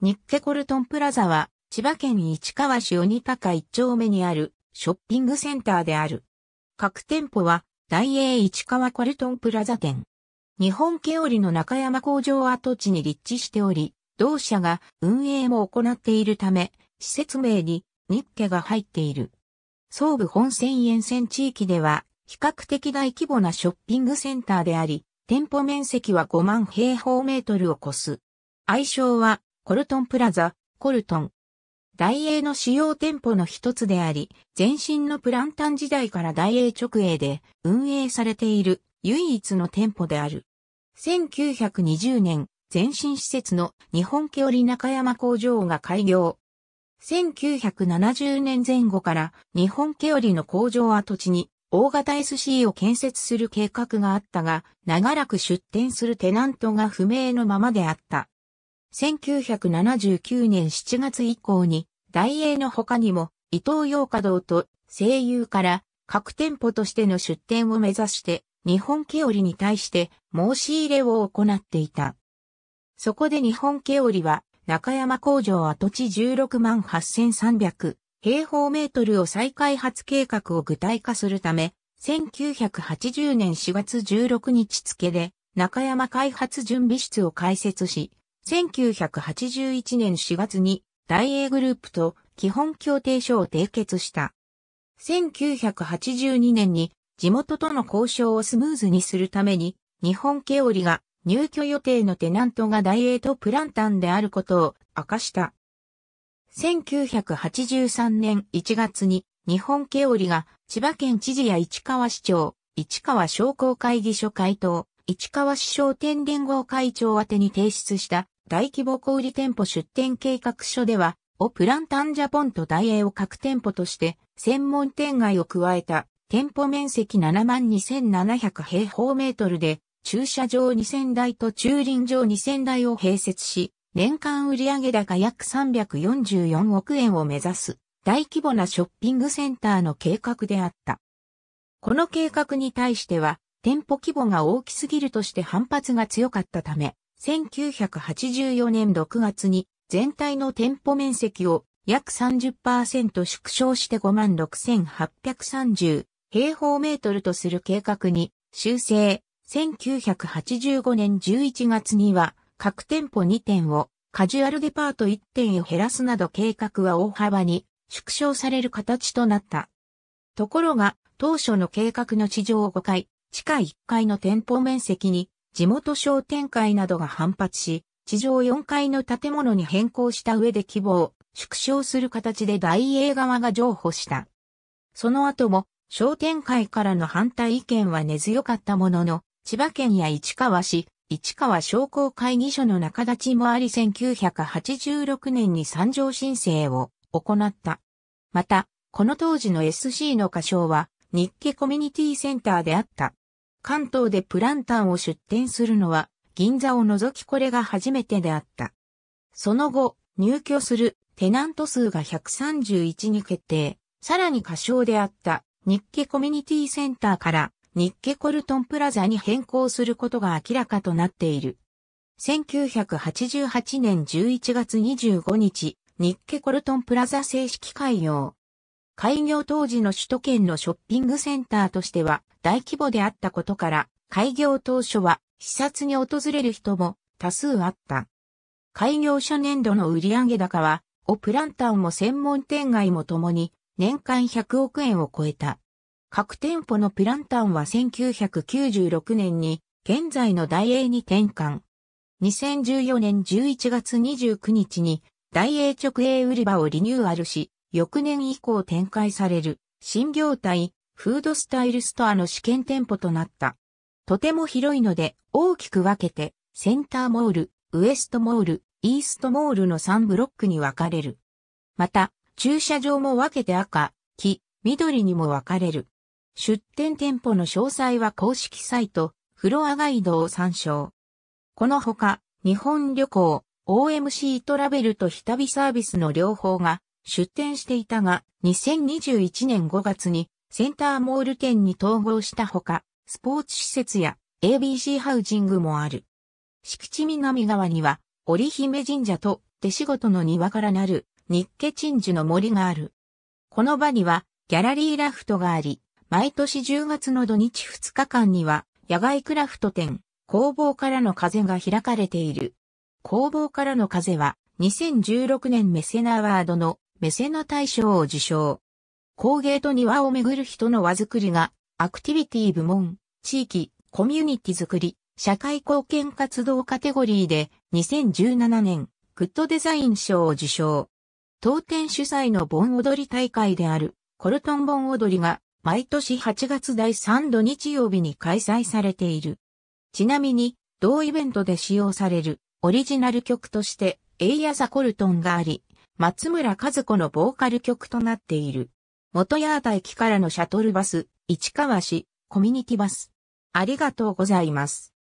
ニッケコルトンプラザは、千葉県市川市鬼高一丁目にあるショッピングセンターである。各店舗は、大英市川コルトンプラザ店。日本ケオリの中山工場跡地に立地しており、同社が運営も行っているため、施設名に日ケが入っている。総武本線沿線地域では、比較的大規模なショッピングセンターであり、店舗面積は5万平方メートルを超す。愛称はコルトンプラザ、コルトン。大英の主要店舗の一つであり、前身のプランタン時代から大英直営で運営されている唯一の店舗である。1920年、前身施設の日本ケオリ中山工場が開業。1970年前後から日本ケオリの工場跡地に大型 SC を建設する計画があったが、長らく出店するテナントが不明のままであった。1979年7月以降に、大英の他にも、伊東洋華堂と声優から各店舗としての出店を目指して、日本ケオリに対して申し入れを行っていた。そこで日本ケオリは、中山工場跡地16万8300平方メートルを再開発計画を具体化するため、1980年4月16日付で中山開発準備室を開設し、1981年4月に大英グループと基本協定書を締結した。1982年に地元との交渉をスムーズにするために日本ケオリが入居予定のテナントが大英とプランタンであることを明かした。1983年1月に日本ケオリが千葉県知事や市川市長、市川商工会議所会頭、市川市商店連合会長宛に提出した大規模小売店舗出店計画書では、オプランタンジャポンと大英を各店舗として専門店街を加えた店舗面積72,700平方メートルで駐車場2000台と駐輪場2000台を併設し、年間売上高約344億円を目指す大規模なショッピングセンターの計画であった。この計画に対しては店舗規模が大きすぎるとして反発が強かったため、1984年6月に全体の店舗面積を約30%縮小して56,830平方メートルとする計画に修正。1985年11月には各店舗2店をカジュアルデパート1店を減らすなど計画は大幅に縮小される形となった。ところが当初の計画の地上5階、地下1階の店舗面積に地元商店会などが反発し、地上4階の建物に変更した上で規模を縮小する形で大英側が譲歩した。その後も商店会からの反対意見は根強かったものの、千葉県や市川市、市川商工会議所の中立ちもあり1986年に参上申請を行った。また、この当時の SC の歌唱は日記コミュニティセンターであった。関東でプランタンを出店するのは、銀座を除きこれが初めてであった。その後、入居するテナント数が131に決定。さらに過小であった日系コミュニティセンターから日系コルトンプラザに変更することが明らかとなっている。1988年11月25日、日系コルトンプラザ正式開業。開業当時の首都圏のショッピングセンターとしては大規模であったことから、開業当初は視察に訪れる人も多数あった。開業初年度の売上高は、オプランタンも専門店街もともに年間100億円を超えた。各店舗のプランタンは1996年に現在の大英に転換。2014年11月29日に大英直営売り場をリニューアルし、翌年以降展開される新業態フードスタイルストアの試験店舗となった。とても広いので大きく分けてセンターモール、ウエストモール、イーストモールの3ブロックに分かれる。また、駐車場も分けて赤、黄、緑にも分かれる。出店店舗の詳細は公式サイト、フロアガイドを参照。このほか、日本旅行、OMC トラベルと日旅サービスの両方が出店していたが、2021年5月にセンターモール店に統合したほか、スポーツ施設や ABC ハウジングもある。敷地南側には、織姫神社と手仕事の庭からなる日家鎮守の森がある。この場にはギャラリーラフトがあり、毎年10月の土日2日間には野外クラフト展、工房からの風が開かれている。工房からの風は2016年メセナワードのメセナ大賞を受賞。工芸と庭をめぐる人の輪作りがアクティビティ部門、地域、コミュニティ作り、社会貢献活動カテゴリーで2017年グッドデザイン賞を受賞。当店主催の盆踊り大会であるコルトン盆踊りが毎年8月第3土日曜日に開催されている。ちなみに、同イベントで使用されるオリジナル曲としてエイヤザコルトンがあり、松村和子のボーカル曲となっている。元八幡駅からのシャトルバス、市川市、コミュニティバス。ありがとうございます。